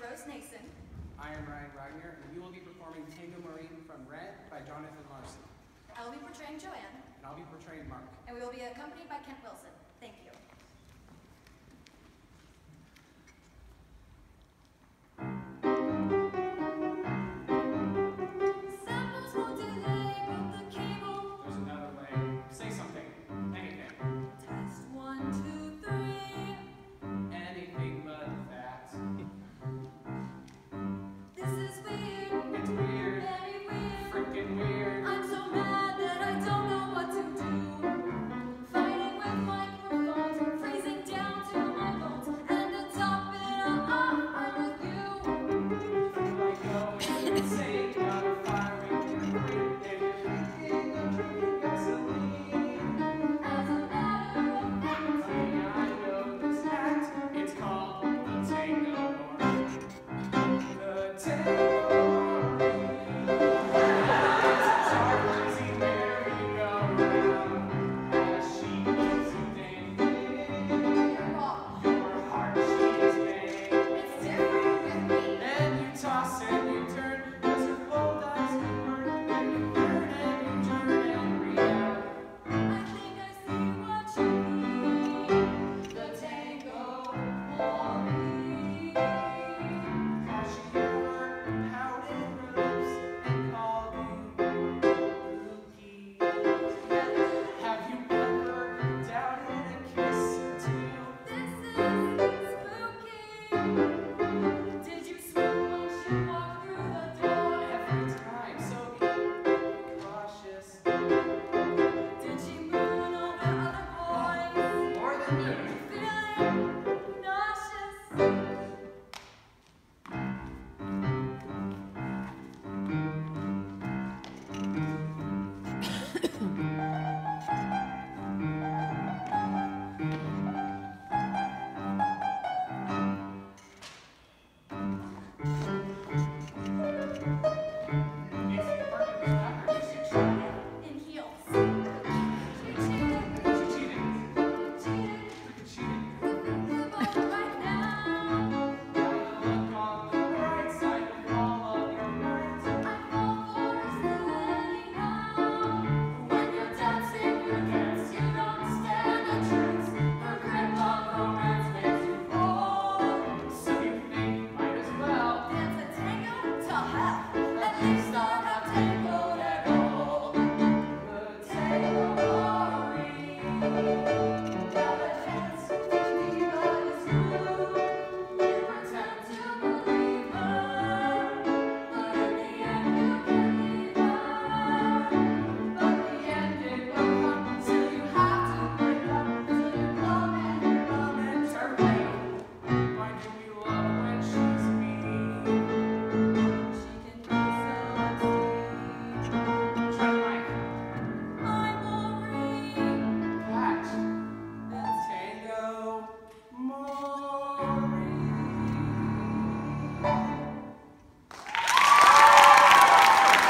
Rose Nason. I am Ryan Wagner, and you will be performing Tango Maureen from Rent by Jonathan Larson. I will be portraying Joanne. And I'll be portraying Mark. And we will be accompanied by Kent Wilson. Thank you. I said. Mm-hmm.